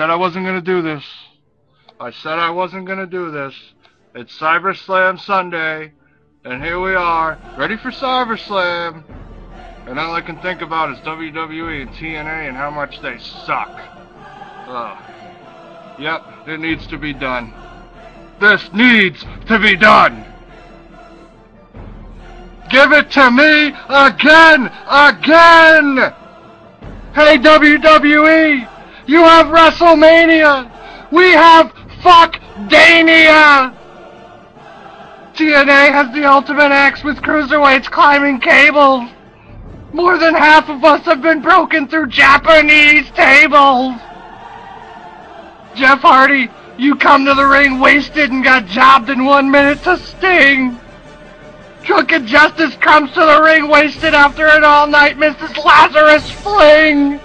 said I wasn't gonna do this. I said I wasn't gonna do this. It's Cyber Slam Sunday, and here we are, ready for Cyber Slam. And all I can think about is WWE and TNA and how much they suck. Ugh. Yep, it needs to be done. This needs to be done! Give it to me again! Again! Hey WWE! You have WrestleMania! We have Fuck Dania! TNA has the Ultimate X with cruiserweights climbing cables! More than half of us have been broken through Japanese tables! Jeff Hardy, you come to the ring wasted and got jobbed in one minute to Sting! Crooked Justice comes to the ring wasted after an all-night Mrs. Lazarus fling!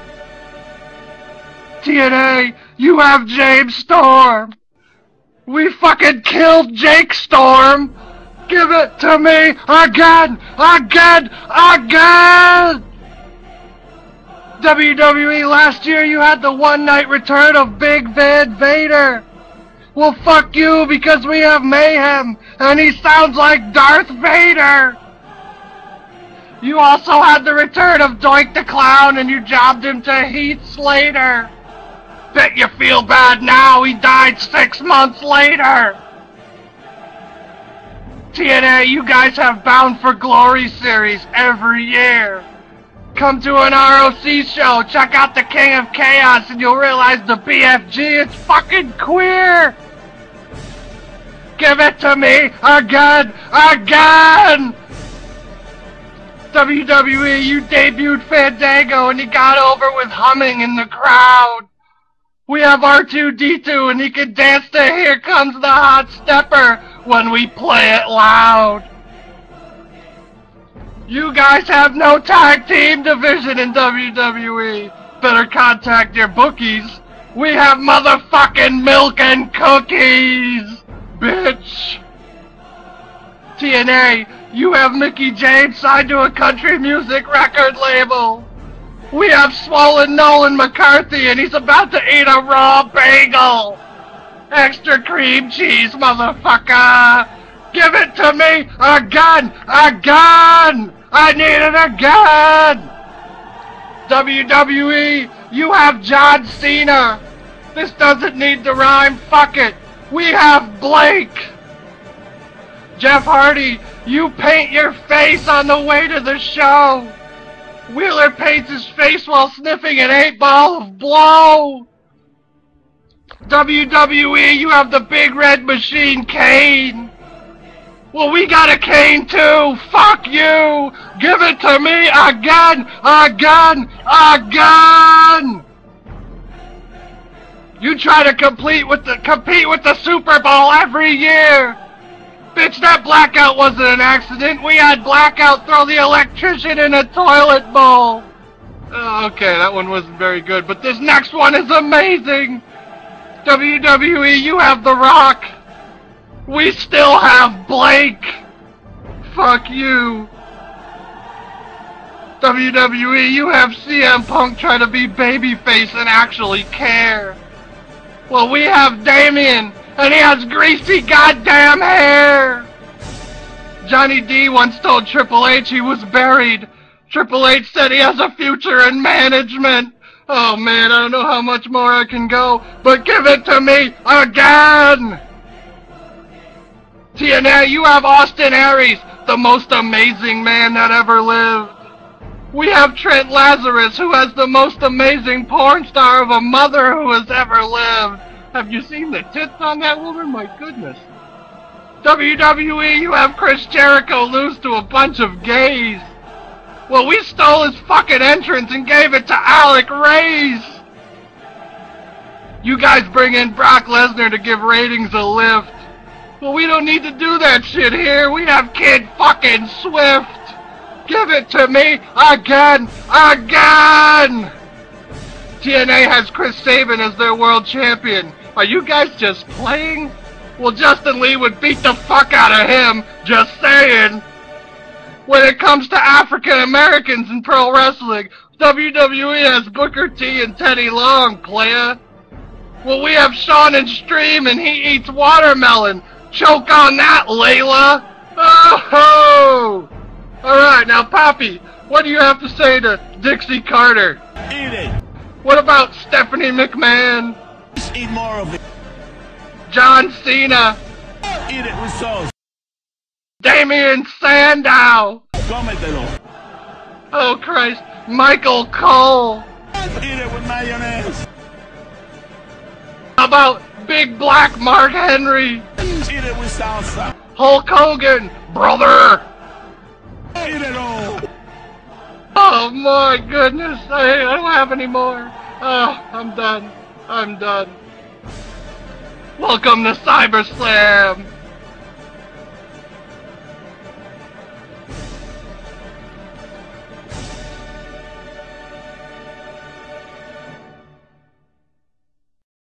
TNA, you have James Storm! We fucking killed Jake Storm! Give it to me again! Again! Again! WWE last year you had the one night return of Big Van Vader! Well, fuck you because we have Mayhem, and he sounds like Darth Vader! You also had the return of Doink the Clown, and you jobbed him to Heath Slater! Bet you feel bad now, he died six months later! TNA, you guys have Bound for Glory series every year! Come to an ROC show, check out the King of Chaos, and you'll realize the BFG is fucking queer! Give it to me again, again! WWE, you debuted Fandango and he got over with humming in the crowd. We have R2-D2 and he can dance to Here Comes the Hot Stepper when we play it loud. You guys have no tag team division in WWE. Better contact your bookies. We have motherfucking milk and cookies bitch! TNA, you have Mickie James signed to a country music record label! We have swollen Nolan McCarthy and he's about to eat a raw bagel! Extra cream cheese, motherfucker! Give it to me again! Again! I need it again! WWE, you have John Cena! This doesn't need to rhyme, fuck it! We have Blake! Jeff Hardy, you paint your face on the way to the show! Wheeler paints his face while sniffing an eight ball of blow! WWE, you have the big red machine Kane! Well, we got a cane too! Fuck you! Give it to me again! Again! Again! You try to complete with the compete with the Super Bowl every year. Bitch, that blackout wasn't an accident. We had blackout throw the electrician in a toilet bowl. Oh, okay, that one wasn't very good, but this next one is amazing. WWE, you have The Rock. We still have Blake. Fuck you. WWE, you have CM Punk trying to be babyface and actually care. Well, we have Damien, and he has greasy goddamn hair! Johnny D once told Triple H he was buried. Triple H said he has a future in management. Oh man, I don't know how much more I can go, but give it to me again! TNA, you have Austin Aries, the most amazing man that ever lived. We have Trent Lazarus, who has the most amazing porn star of a mother who has ever lived. Have you seen the tits on that woman? My goodness. WWE, you have Chris Jericho lose to a bunch of gays. Well, we stole his fucking entrance and gave it to Alec Race. You guys bring in Brock Lesnar to give ratings a lift. Well, we don't need to do that shit here. We have Kid fucking Swift. Give it to me again, again! TNA has Chris Sabin as their world champion. Are you guys just playing? Well, Justin Lee would beat the fuck out of him, just saying. When it comes to African Americans in pro wrestling, WWE has Booker T and Teddy Long, playa. Well, we have Sean and Stream, and he eats watermelon. Choke on that, Layla. Oh! -ho! All right, now, Poppy, what do you have to say to Dixie Carter? Eat it. What about Stephanie McMahon, Just eat more of it. John Cena, Eat it with sauce. Damien Sandow? Cómetelo. Oh Christ, Michael Cole. Eat it with mayonnaise. How about Big Black Mark Henry? Eat it with salsa. Hulk Hogan, brother. Eat it all. Oh my goodness, I, I don't have any more. Oh, I'm done. I'm done. Welcome to Cyber Slam.